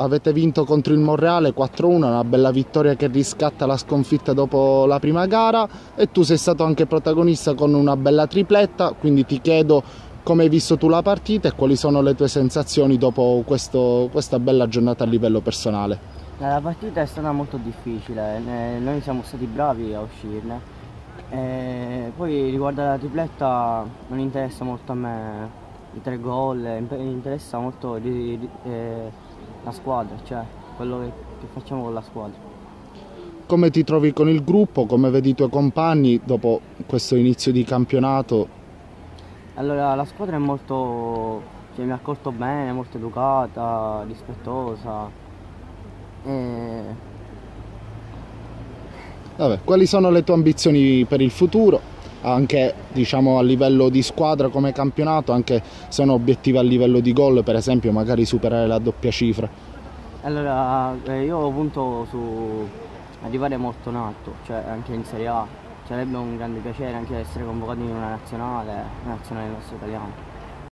avete vinto contro il Monreale 4-1, una bella vittoria che riscatta la sconfitta dopo la prima gara e tu sei stato anche protagonista con una bella tripletta, quindi ti chiedo come hai visto tu la partita e quali sono le tue sensazioni dopo questo, questa bella giornata a livello personale. La partita è stata molto difficile, noi siamo stati bravi a uscirne. E poi riguardo alla tripletta non interessa molto a me i tre gol, mi interessa molto di, di, eh, la squadra, cioè quello che, che facciamo con la squadra. Come ti trovi con il gruppo? Come vedi i tuoi compagni dopo questo inizio di campionato? Allora la squadra è molto, cioè, mi ha accolto bene, molto educata, rispettosa. E... Vabbè, quali sono le tue ambizioni per il futuro? Anche diciamo, a livello di squadra come campionato, anche se sono obiettivi a livello di gol, per esempio, magari superare la doppia cifra. Allora, eh, io punto su arrivare molto in alto, cioè anche in Serie A, sarebbe un grande piacere anche essere convocato in una nazionale, una nazionale nostra italiana.